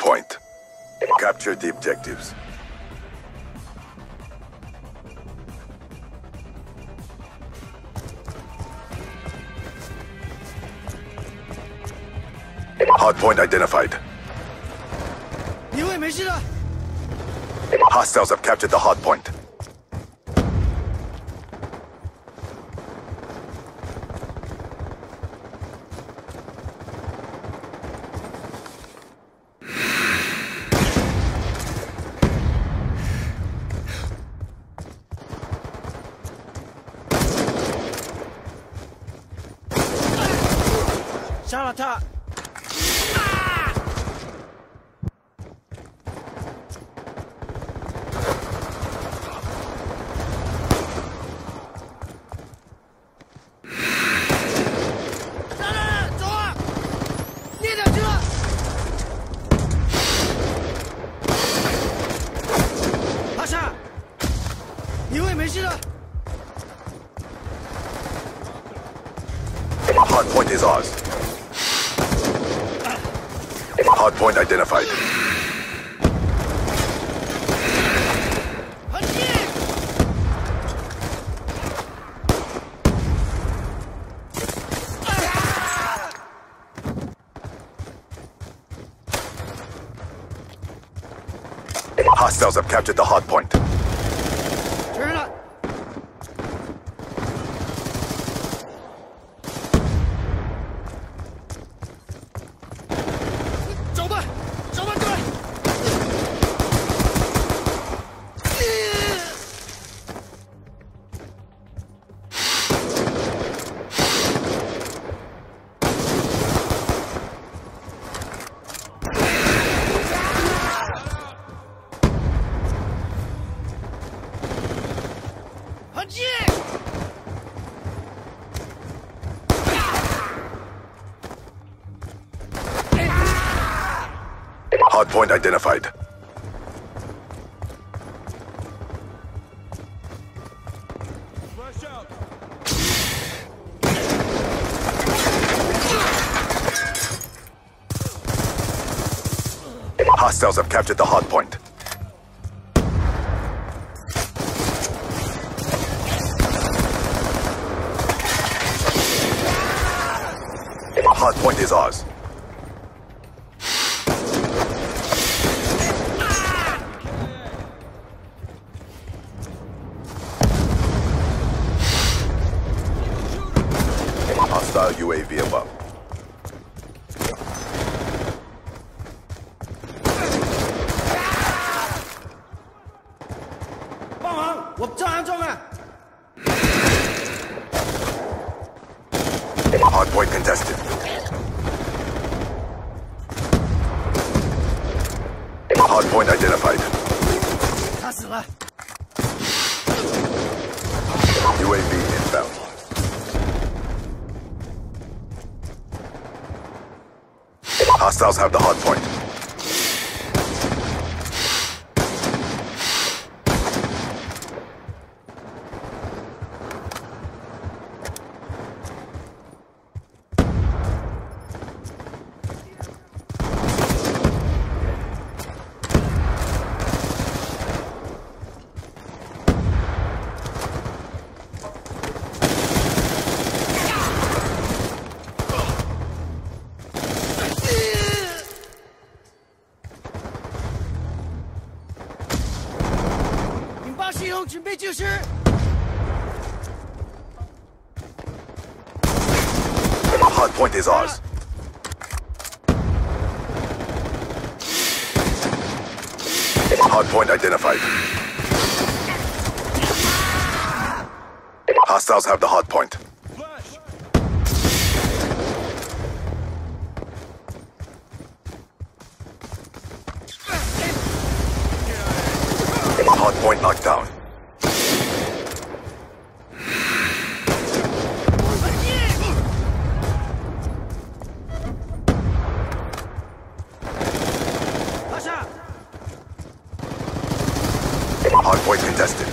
point. Capture the objectives. Hardpoint identified. Hostiles have captured the hardpoint. 杀了他！来来来，走啊！灭掉车！阿傻，你会没事的。Hard point is ours. Hard point identified. Hostiles have captured the hard Identified. Hostiles have captured the hard point. Hard point is ours. UAV above. 帮忙，我照安装啊！ Hardpoint contested. Hardpoint identified. 他死了。 Hostiles have the hardpoint. 引 Hard point is ours. Hard point identified. Hostiles have the hard hardpoint. Hardpoint knocked down. Contested.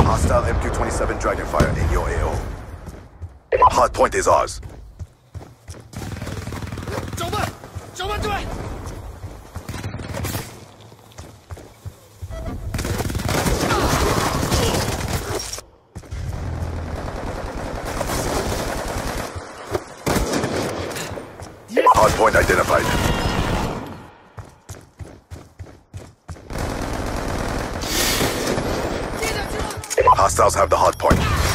Hostile MQ-27 Dragonfire in your AO. Hard point is ours. Hardpoint identified. Hostiles have the hardpoint.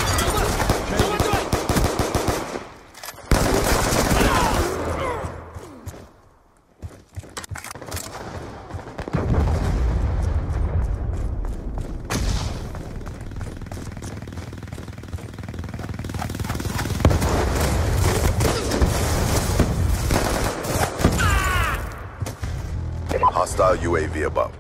the above.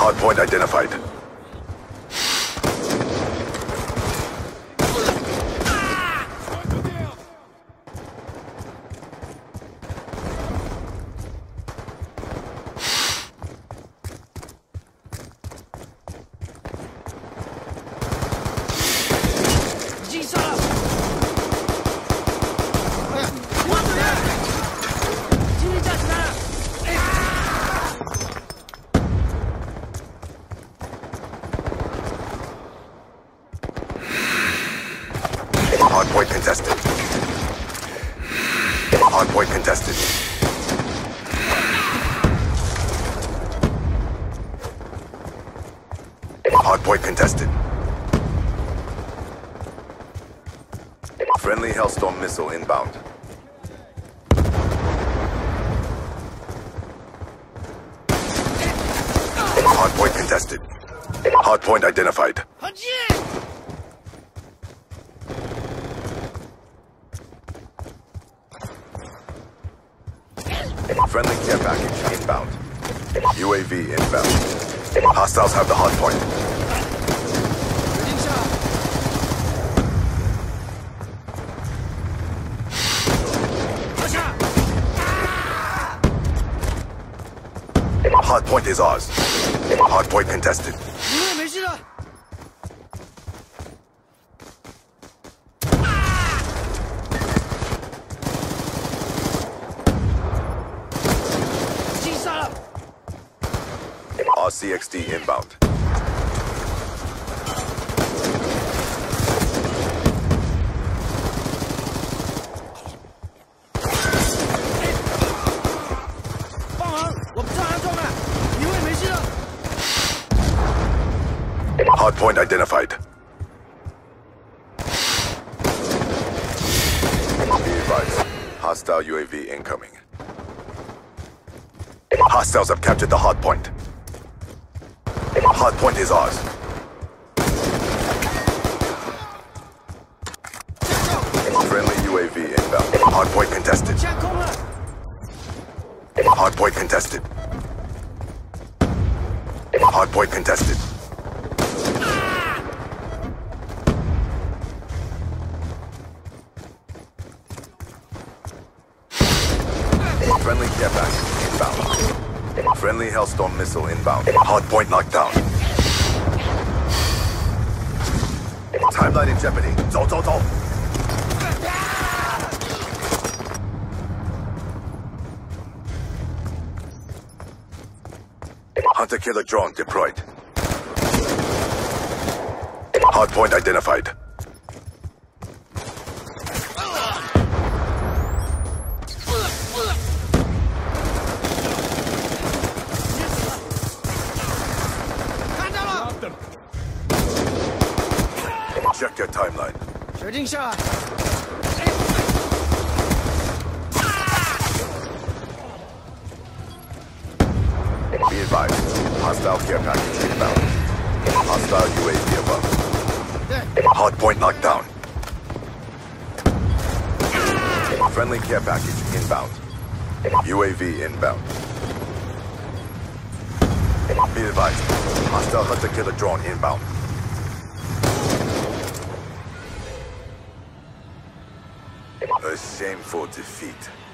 Hardpoint identified. Contested. Friendly Hellstorm missile inbound. Hardpoint contested. Hardpoint identified. Friendly care package inbound. UAV inbound. Hostiles have the hardpoint. Point is ours. Hardpoint contested. RCXD inbound. Hardpoint identified. Be advised. Hostile UAV incoming. Hostiles have captured the hardpoint. Hardpoint is ours. Friendly UAV inbound. Hardpoint contested. Hardpoint contested. Hardpoint contested. Hellstorm missile inbound. Hardpoint locked down. Timeline in don't, don't. Hunter-killer drone deployed. Hardpoint identified. Check your timeline. Shooting shot! Be advised, hostile care package inbound. Hostile UAV above. Hardpoint locked down. Friendly care package inbound. UAV inbound. Be advised, hostile hunter killer drone inbound. Shameful defeat.